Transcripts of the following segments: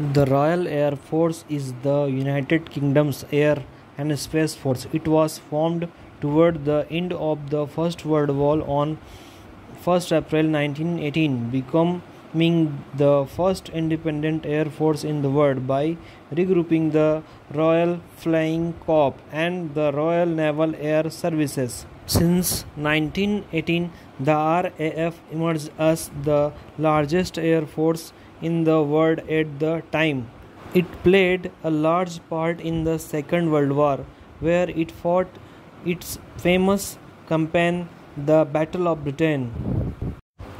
The Royal Air Force is the United Kingdom's air and space force. It was formed toward the end of the First World War on 1st April 1918, becoming the first independent air force in the world by regrouping the Royal Flying Corps and the Royal Naval Air Services. Since 1918, the RAF emerged as the largest air force in the world at the time. It played a large part in the Second World War, where it fought its famous campaign, the Battle of Britain.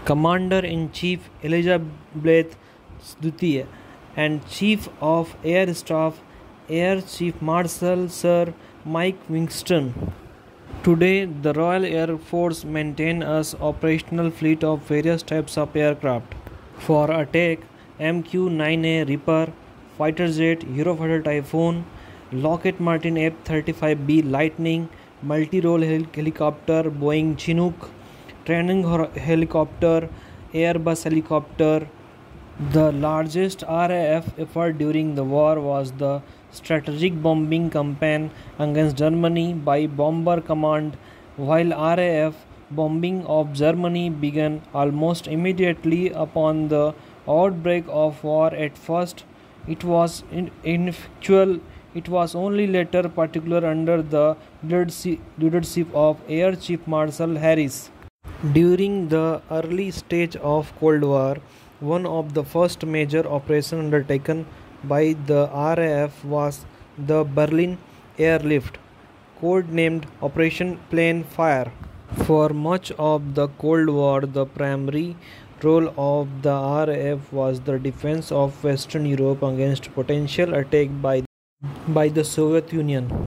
Commander in Chief Elizabeth II and Chief of Air Staff Air Chief Marshal Sir Mike Wigston. Today, the Royal Air Force maintains an operational fleet of various types of aircraft. For attack, MQ-9A Reaper, fighter jet, Eurofighter Typhoon, Lockheed Martin F-35B Lightning, multi-role helicopter, Boeing Chinook, training helicopter, Airbus helicopter. The largest RAF effort during the war was the strategic bombing campaign against Germany by Bomber Command, while RAF bombing of Germany began almost immediately upon the outbreak of war. At first, it was ineffectual. It was only later, particularly under the leadership of Air Chief Marshal Harris. During the early stage of Cold War, one of the first major operations undertaken by the RAF was the Berlin Airlift, code-named Operation Plainfare. For much of the Cold War, the primary role of the RAF was the defense of Western Europe against potential attack by, by the Soviet Union.